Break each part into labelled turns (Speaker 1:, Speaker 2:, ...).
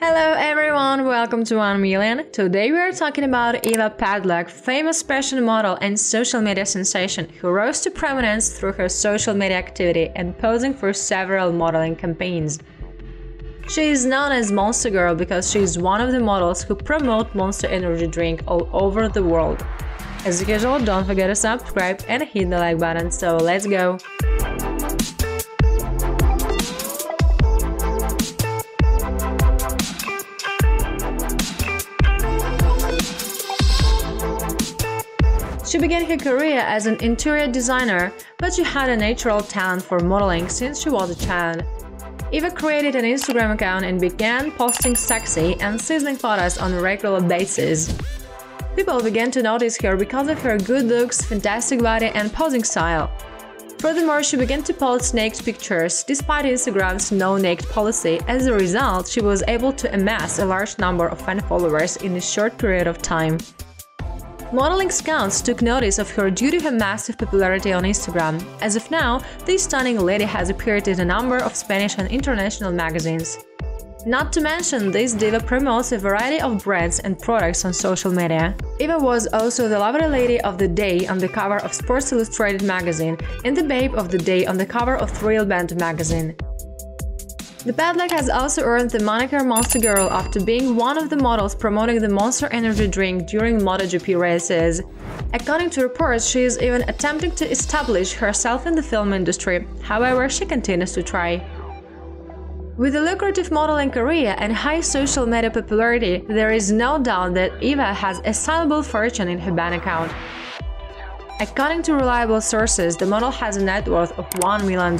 Speaker 1: Hello everyone, welcome to 1 Million. Today we are talking about Eva Padlock, famous fashion model and social media sensation who rose to prominence through her social media activity and posing for several modeling campaigns. She is known as Monster Girl because she is one of the models who promote Monster Energy drink all over the world. As usual, don't forget to subscribe and hit the like button, so let's go! She began her career as an interior designer, but she had a natural talent for modeling since she was a child. Eva created an Instagram account and began posting sexy and sizzling photos on a regular basis. People began to notice her because of her good looks, fantastic body, and posing style. Furthermore, she began to post naked pictures despite Instagram's no naked policy. As a result, she was able to amass a large number of fan followers in a short period of time. Modeling scouts took notice of her due to her massive popularity on Instagram. As of now, this stunning lady has appeared in a number of Spanish and international magazines. Not to mention, this diva promotes a variety of brands and products on social media. Eva was also the lovely lady of the day on the cover of Sports Illustrated magazine and the babe of the day on the cover of Thrill Band magazine. The Padlock has also earned the moniker Monster Girl after being one of the models promoting the Monster Energy drink during MotoGP races. According to reports, she is even attempting to establish herself in the film industry, however, she continues to try. With a lucrative modeling career and high social media popularity, there is no doubt that Eva has a sizable fortune in her bank account. According to reliable sources, the model has a net worth of $1 million.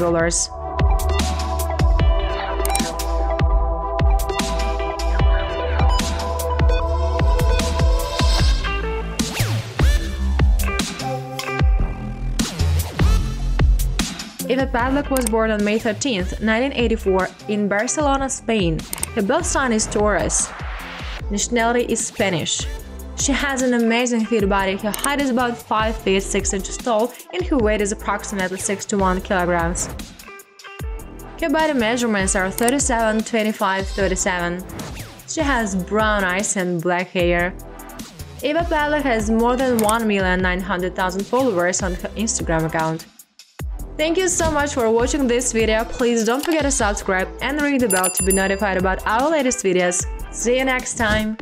Speaker 1: Eva Padlock was born on May 13, 1984, in Barcelona, Spain. Her birth sign is Taurus. Nationality is Spanish. She has an amazing fit body, her height is about 5 feet 6 inches tall, and her weight is approximately 61 kilograms. Her body measurements are 37, 25, 37. She has brown eyes and black hair. Eva Padlock has more than 1,900,000 followers on her Instagram account. Thank you so much for watching this video, please don't forget to subscribe and ring the bell to be notified about our latest videos. See you next time!